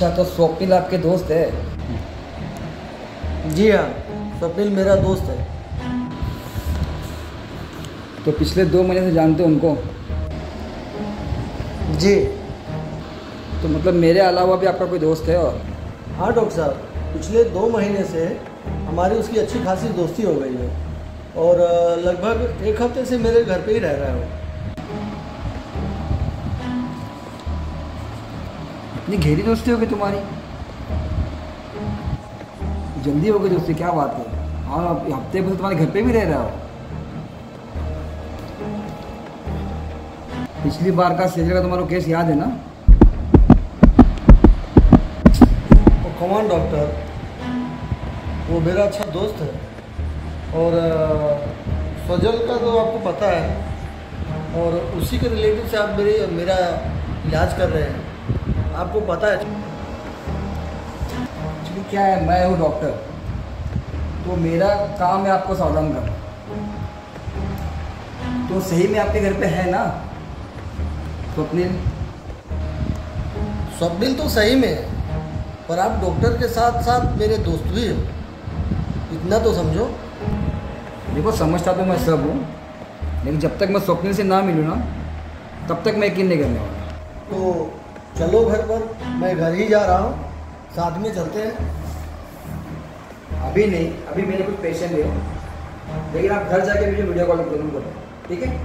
अच्छा तो स्वप्निल आपके दोस्त है? जी हाँ स्वप्निल मेरा दोस्त है। तो पिछले दो महीने से जानते हो उनको? जी। तो मतलब मेरे अलावा भी आपका कोई दोस्त है और? हाँ डॉक्टर साहब पिछले दो महीने से हमारी उसकी अच्छी खासी दोस्ती हो गई है। और लगभग एक हफ़्ते से मेरे घर पे ही रह रहा है वो। इतनी गहरी दोस्ती होगी तुम्हारी? जल्दी हो गई दोस्ती, क्या बात है? और अब हफ़्ते भर तुम्हारे घर पे भी रह रहा हो। पिछली बार का सेजल का तुम्हारा केस याद है ना? और कमान डॉक्टर वो मेरा अच्छा दोस्त है। और फजल का तो आपको पता है। और उसी के रिलेटिव से आप मेरी, मेरा इलाज कर रहे हैं। आपको पता है। एक्चुअली क्या है मैं हूँ डॉक्टर तो मेरा काम है आपको सावधान करना। तो सही में आपके घर पे है ना? स्वप्निल? स्वप्निल तो सही में है पर आप डॉक्टर के साथ साथ मेरे दोस्त भी हो। इतना तो समझो। देखो समझता तो मैं सब हूँ लेकिन जब तक मैं स्वप्निल से ना मिलूँ ना तब तक मैं यकीन नहीं करने वाला। तो चलो घर पर मैं घर ही जा रहा हूँ। साथ में चलते हैं। अभी नहीं अभी मेरे कुछ पेशेंट है लेकिन आप घर जाके मुझे वीडियो कॉल ज़रूर करो ठीक है?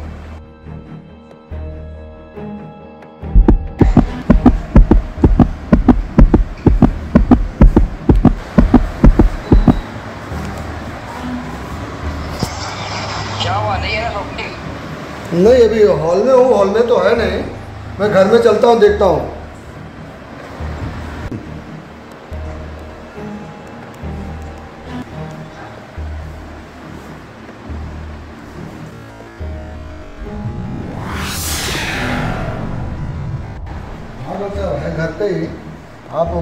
नहीं है अभी हॉल में हूँ हॉल में तो है नहीं। मैं घर में चलता हूँ देखता हाँ।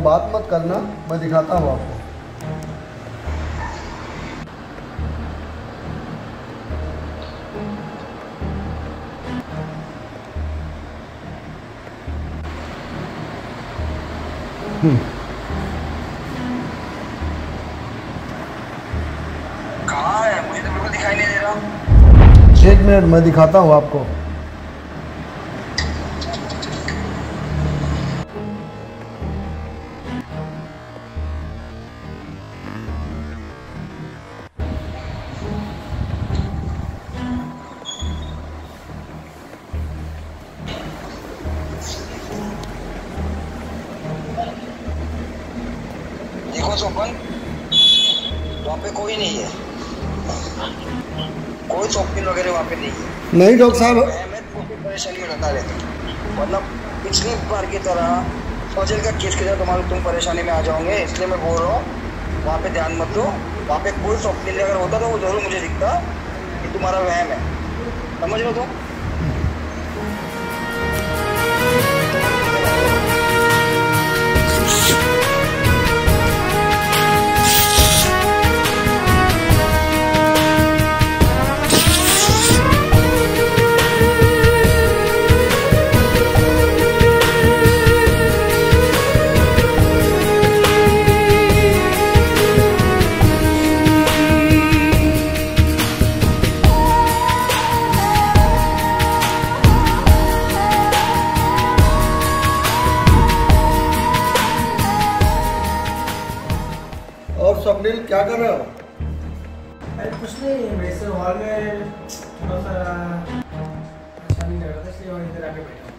बात मत करना मैं दिखाता हूँ आपको। कहाँ है? मुझे तो बिल्कुल दिखाई नहीं दे रहा। एक मिनट मैं दिखाता हूँ आपको। स्वपन वहाँ पे कोई नहीं है। कोई शॉपिंग वगैरह वहाँ पे नहीं है। नहीं डॉक्टर साहब। मैं कोई परेशानी में रहता रहता मतलब पिछली बार की तरह फौजल का केस के साथ तुम्हारे तुम परेशानी में आ जाओगे इसलिए मैं बोल रहा हूँ वहाँ पे ध्यान मत दो। वहाँ पे कोई शॉपिंग अगर होता तो वो ज़रूर मुझे दिखता कि तुम्हारा वहम है। समझ लो तुम? कर रहे हो? अरे कुछ नहीं वैसे हॉल में थोड़ा सा अच्छा नहीं लग रहा था, इसलिए इधर आके बैठा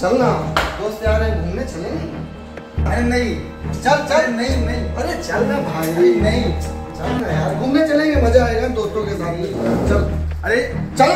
चलना दोस्त यार है, घूमने चलेंगे अरे नहीं, चल चल, नहीं नहीं, अरे चल ना भाई, नहीं, चल ना यार, घूमने चलेंगे, मज़ा आएगा दोस्तों के साथ। चल, अरे चल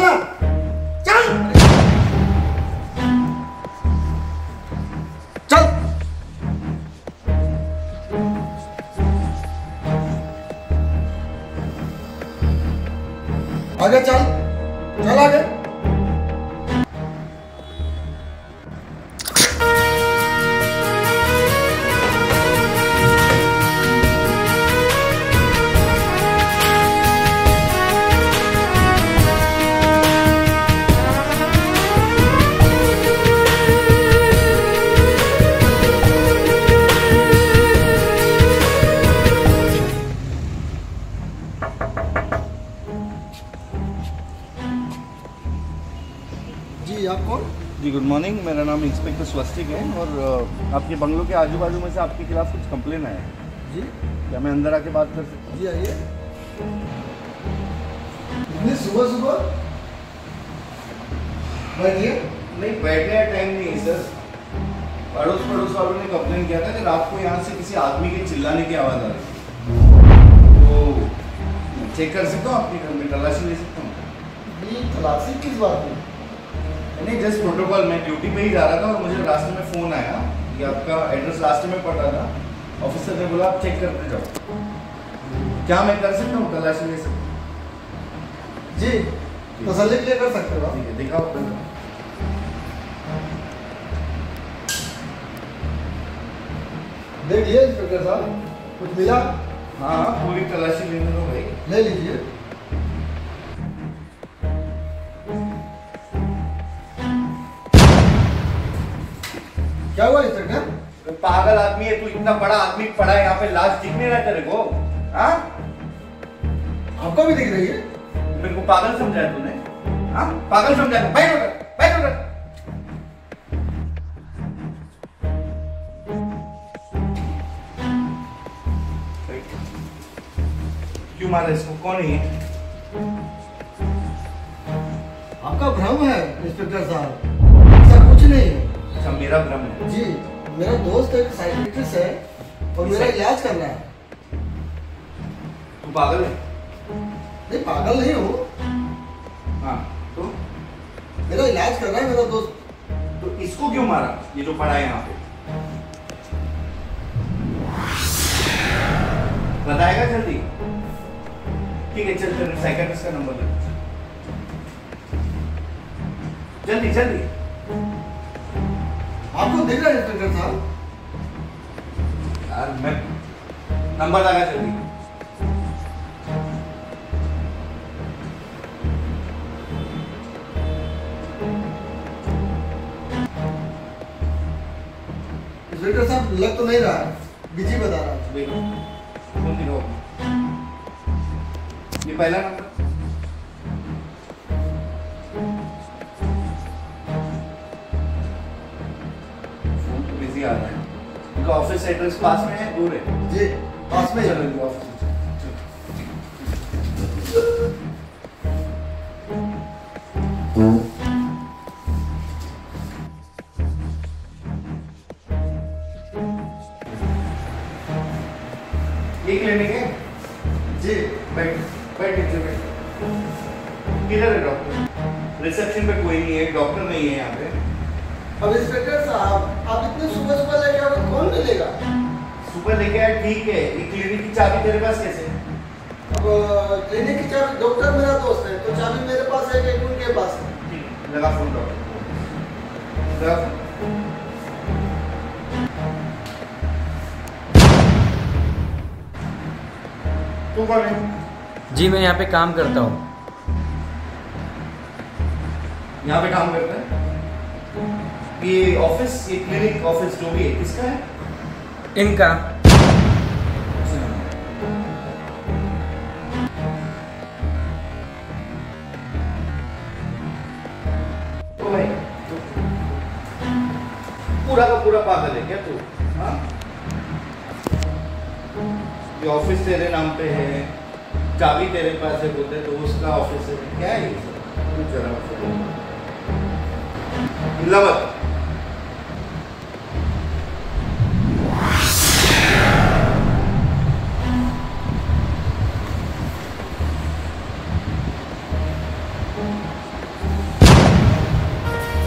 जी गुड मॉर्निंग मेरा नाम इंस्पेक्टर स्वस्तिक है और आपके बंगलों के आजू बाजू में से आपके खिलाफ कुछ कंप्लेन आया है। जी। क्या मैं अंदर आके बात कर सकता जी आइए। इतनी सुबह सुबह बैठिए। नहीं बैठने का टाइम नहीं है सर पड़ोस पड़ोस वालों ने कंप्लेन किया था कि रात को यहाँ से किसी आदमी के चिल्लाने की आवाज़ आ रही तो चेक कर सकता हूँ आपके घर में? तलाशी ले सकता हूँ? तलाशी किस बात में नहीं जस्ट प्रोटोकॉल मैं ड्यूटी पे ही जा रहा था और मुझे रास्ते में फ़ोन आया कि आपका एड्रेस रास्ते में पड़ रहा था। ऑफिसर ने बोला आप चेक करते जाओ। क्या मैं कर सकता हूँ? तलाशी ले सकता हूँ जी तसल्ली के लिए कर सकते हो ठीक है दिखाओ। देखिए इंस्पेक्टर साहब कुछ मिला? हाँ हाँ पूरी तलाशी लेने दो भाई। ले लीजिए। क्या हुआ इंस्पेक्टर तो पागल आदमी है तू इतना बड़ा आदमी पड़ा है यहाँ पे लाश दिख नहीं रहा तेरे को? हाँ? आपको भी दिख रही है? मेरे को पागल समझा है तूने? हाँ? पागल समझा बैठ उधर बैठ उधर क्यों मारा इसको? कौन है आपका भ्रम है इंस्पेक्टर साहब ऐसा कुछ नहीं है। अच्छा मेरा भ्रम है। जी मेरा दोस्त एक साइकिट्रिस्ट है और मेरा इलाज कर रहा है। तू पागल है? नहीं पागल नहीं हूँ। हाँ तो? मेरा इलाज कर रहा है मेरा दोस्त। तो इसको क्यों मारा? ये जो पड़ा है यहाँ पे। बताएगा जल्दी? ठीक है चल तेरे साइकेट्रिस्ट का नंबर ले। जल्दी जल्दी। आपको दिख रहा है इंस्पेक्टर साहब यार मैं नंबर लगा जल्दी इंस्पेक्टर साहब लग तो नहीं रहा है बिज़ी बता रहा है। ये पहला नंबर। आ रहा है। उनका ऑफ़िस एड्रेस पास में है? दूर है। जी पास में ही है। ऑफ़िस। ये क्लिनिक है? जी। बैठ बैठ नीचे बैठ। किधर है डॉक्टर रिसेप्शन पे कोई नहीं है डॉक्टर नहीं है यहाँ पे। अब इंस्पेक्टर साहब इतने सुबह सुबह लेके आओगे कौन मिलेगा? सुबह लेके आए ठीक है। ये क्लिनिक की चाबी तेरे पास कैसे है? अब क्लिनिक की चाबी डॉक्टर मेरा दोस्त है तो चाबी मेरे पास है कि उनके पास है? ठीक लगा फ़ोन डॉक्टर लगा फ़ोन। तू कौन है? जी मैं यहाँ पे काम करता हूँ। यहाँ पे काम करता है? ये ऑफ़िस ये क्लिनिक ऑफ़िस जो भी है किसका है? इनका। तो भाई तो पूरा का पूरा पागल है क्या तू? हाँ? ये ऑफ़िस तेरे नाम पे है चाबी तेरे पास है बोलते दोस्त का ऑफ़िस है। क्या है ये सब? तू जरा मत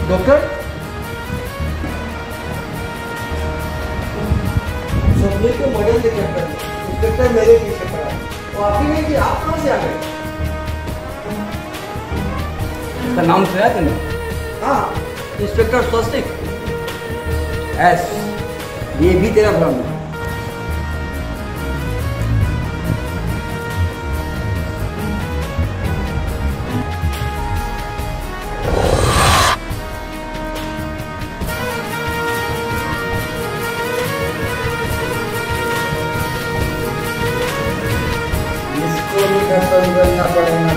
डॉक्टर? सपने को मॉडल लेकर कर इंस्पेक्टर मेरे पीछे पड़ा। वो आप ही नहीं कि आप कहाँ से आ गए? इसका नाम सुना तूने? हाँ इंस्पेक्टर स्वस्तिक। एस ये भी तेरा भ्रम है। इसको भी खत्म करना पड़ेगा